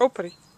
Oh, peraí.